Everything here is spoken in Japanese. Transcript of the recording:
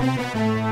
Música